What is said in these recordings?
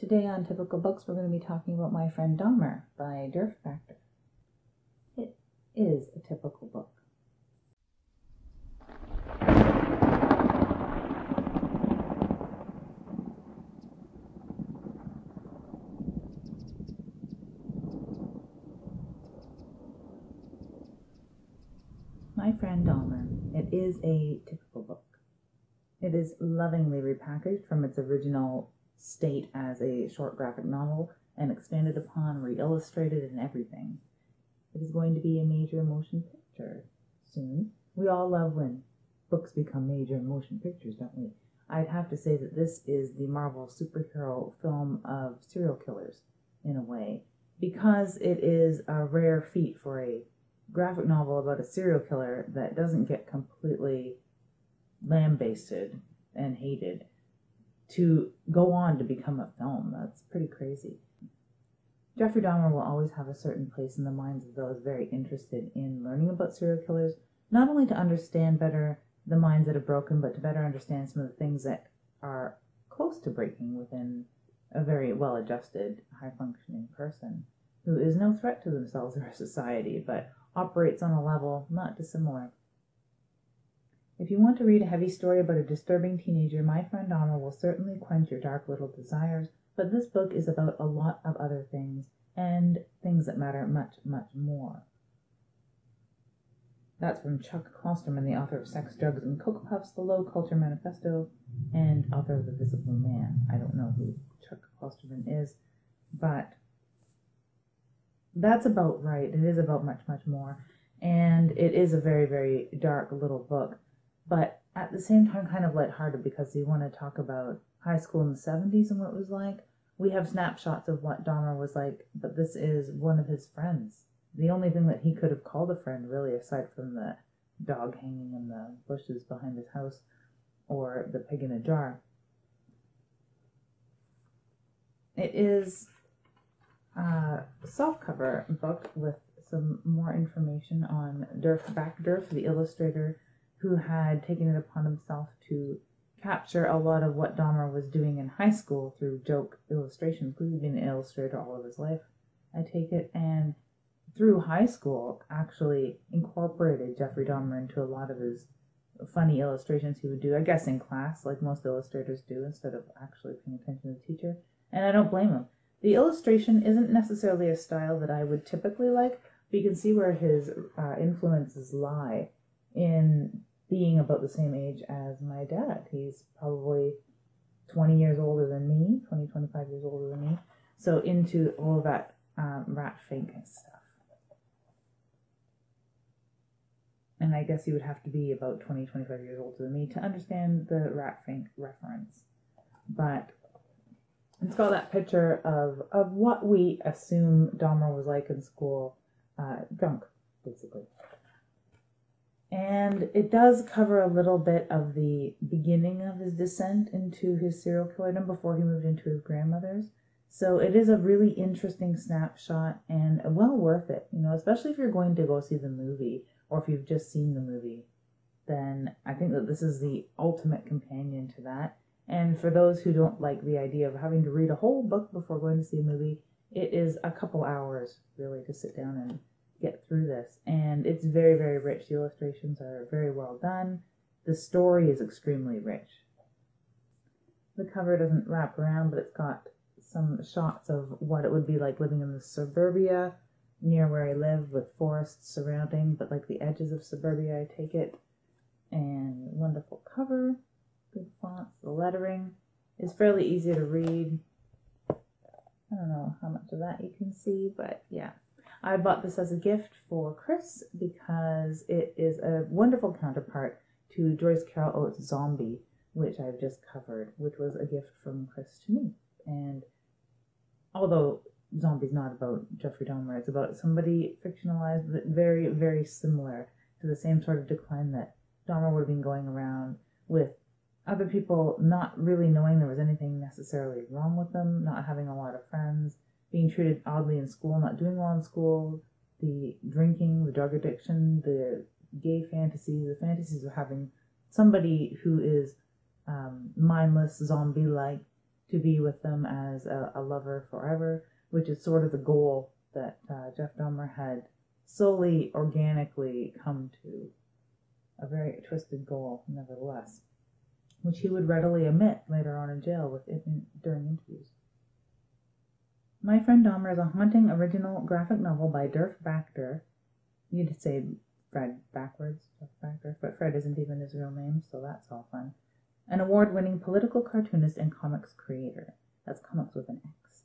Today on Typical Books, we're going to be talking about My Friend Dahmer by Derf Backderf. It is a typical book. My Friend Dahmer. It is a typical book. It is lovingly repackaged from its original state as a short graphic novel and expanded upon, re-illustrated, and everything. It is going to be a major motion picture soon. We all love when books become major motion pictures, don't we? I'd have to say that this is the Marvel superhero film of serial killers, in a way, because it is a rare feat for a graphic novel about a serial killer that doesn't get completely lambasted and hated to go on to become a film. That's pretty crazy. Jeffrey Dahmer will always have a certain place in the minds of those very interested in learning about serial killers, not only to understand better the minds that are broken, but to better understand some of the things that are close to breaking within a very well adjusted, high functioning person who is no threat to themselves or society, but operates on a level not dissimilar. If you want to read a heavy story about a disturbing teenager, My Friend Dahmer will certainly quench your dark little desires, but this book is about a lot of other things, and things that matter much, much more. That's from Chuck Klosterman, the author of Sex, Drugs, and Cocoa Puffs, The Low Culture Manifesto, and author of The Visible Man. I don't know who Chuck Klosterman is, but that's about right. It is about much, much more. And it is a very, very dark little book but at the same time kind of lighthearted because you want to talk about high school in the 70s and what it was like. We have snapshots of what Dahmer was like, but this is one of his friends. The only thing that he could have called a friend, really, aside from the dog hanging in the bushes behind his house or the pig in a jar. It is a softcover book with some more information on Derf Backderf, the illustrator who had taken it upon himself to capture a lot of what Dahmer was doing in high school through joke illustrations. Because he's been an illustrator all of his life, I take it, and through high school actually incorporated Jeffrey Dahmer into a lot of his funny illustrations he would do, I guess in class, like most illustrators do, instead of actually paying attention to the teacher. And I don't blame him. The illustration isn't necessarily a style that I would typically like, but you can see where his uh, influences lie in being about the same age as my dad. He's probably 20 years older than me, 20, 25 years older than me. So into all that um, rat fink stuff. And I guess you would have to be about 20, 25 years older than me to understand the rat fink reference. But it's got that picture of, of what we assume Dahmer was like in school, uh, drunk, basically. And it does cover a little bit of the beginning of his descent into his serial killerdom before he moved into his grandmother's. So it is a really interesting snapshot and well worth it, you know, especially if you're going to go see the movie or if you've just seen the movie. Then I think that this is the ultimate companion to that. And for those who don't like the idea of having to read a whole book before going to see a movie, it is a couple hours really to sit down and get through this. And it's very, very rich. The illustrations are very well done. The story is extremely rich. The cover doesn't wrap around, but it's got some shots of what it would be like living in the suburbia near where I live with forests surrounding, but like the edges of suburbia, I take it. And wonderful cover, good fonts. The lettering is fairly easy to read. I don't know how much of that you can see, but yeah, I bought this as a gift for Chris because it is a wonderful counterpart to Joyce Carol Oates' Zombie, which I've just covered, which was a gift from Chris to me. And although Zombie's not about Jeffrey Dahmer, it's about somebody fictionalized, but very, very similar to the same sort of decline that Dahmer would have been going around with other people not really knowing there was anything necessarily wrong with them, not having a lot of friends, being treated oddly in school, not doing well in school, the drinking, the drug addiction, the gay fantasies, the fantasies of having somebody who is um, mindless, zombie like, to be with them as a, a lover forever, which is sort of the goal that uh, Jeff Dahmer had solely organically come to. A very twisted goal, nevertheless, which he would readily admit later on in jail with in, during interviews. My Friend Dahmer is a haunting original graphic novel by Derf Backderf. You'd say Fred backwards, Derf Backderf, but Fred isn't even his real name, so that's all fun. An award winning political cartoonist and comics creator. That's comics with an X.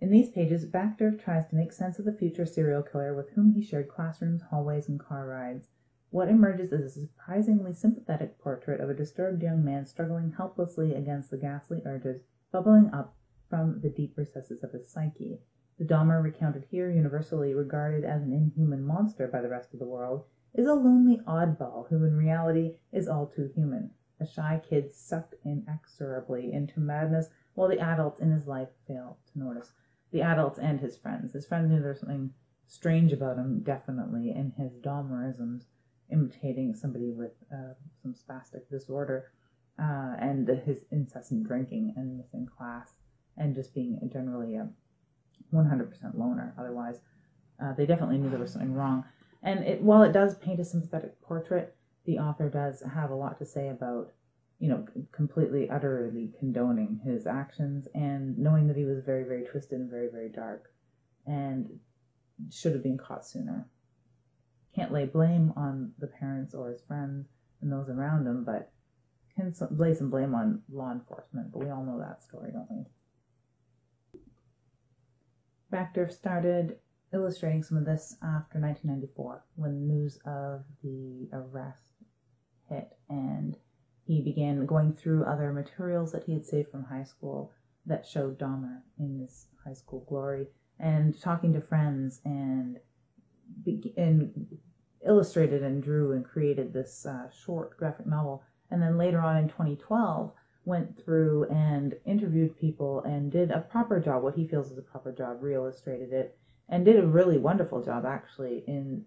In these pages, Backderf tries to make sense of the future serial killer with whom he shared classrooms, hallways, and car rides. What emerges is a surprisingly sympathetic portrait of a disturbed young man struggling helplessly against the ghastly urges bubbling up from the deep recesses of his psyche. The Dahmer recounted here, universally regarded as an inhuman monster by the rest of the world, is a lonely oddball who in reality is all too human, a shy kid sucked inexorably into madness while the adults in his life fail to notice. The adults and his friends. His friends knew there was something strange about him, definitely, in his Dahmerisms, imitating somebody with uh, some spastic disorder, uh, and his incessant drinking and missing class and just being generally a 100% loner. Otherwise, uh, they definitely knew there was something wrong. And it, while it does paint a sympathetic portrait, the author does have a lot to say about, you know, completely, utterly condoning his actions and knowing that he was very, very twisted and very, very dark and should have been caught sooner. Can't lay blame on the parents or his friends and those around him, but can lay some blame on law enforcement. But we all know that story, don't we? Backderf started illustrating some of this after 1994 when news of the arrest hit and he began going through other materials that he had saved from high school that showed Dahmer in his high school glory and talking to friends and and illustrated and drew and created this uh, short graphic novel. And then later on in 2012 went through and interviewed people and did a proper job, what he feels is a proper job, re-illustrated it, and did a really wonderful job actually in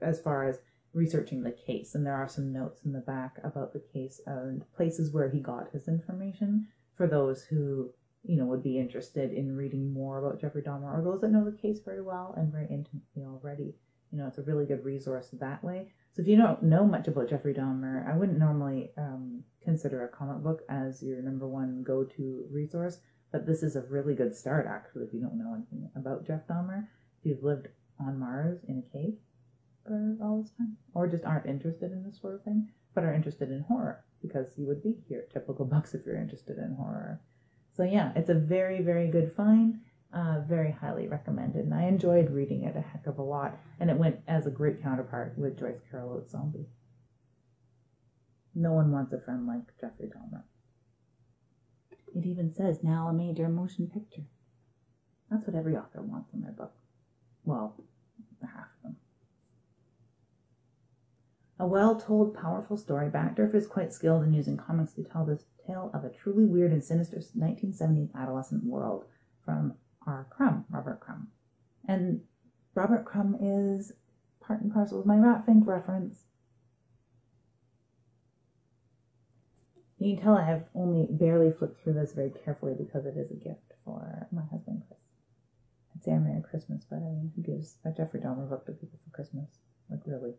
as far as researching the case. And there are some notes in the back about the case and places where he got his information for those who you know would be interested in reading more about Jeffrey Dahmer or those that know the case very well and very intimately already. You know, it's a really good resource that way. So if you don't know much about Jeffrey Dahmer, I wouldn't normally um, consider a comic book as your number one go-to resource, but this is a really good start actually if you don't know anything about Jeff Dahmer. If you've lived on Mars in a cave for all this time, or just aren't interested in this sort of thing, but are interested in horror because you would be here typical books if you're interested in horror. So yeah, it's a very very good find. Uh, very highly recommended, and I enjoyed reading it a heck of a lot. And it went as a great counterpart with Joyce Carol Oates Zombie. No one wants a friend like Jeffrey Dahmer. It even says now a major motion picture. That's what every author wants in their book. Well, half of them. A well told, powerful story, Backderf is quite skilled in using comics to tell this tale of a truly weird and sinister 1970s adolescent world from R. Crumb, Robert Crumb. And Robert Crumb is part and parcel of my Ratfink reference. You can tell I have only barely flipped through this very carefully because it is a gift for my husband, Chris. I'd say a Merry Christmas, but I mean, who gives a Jeffrey Dahmer book to people for Christmas? Like, really?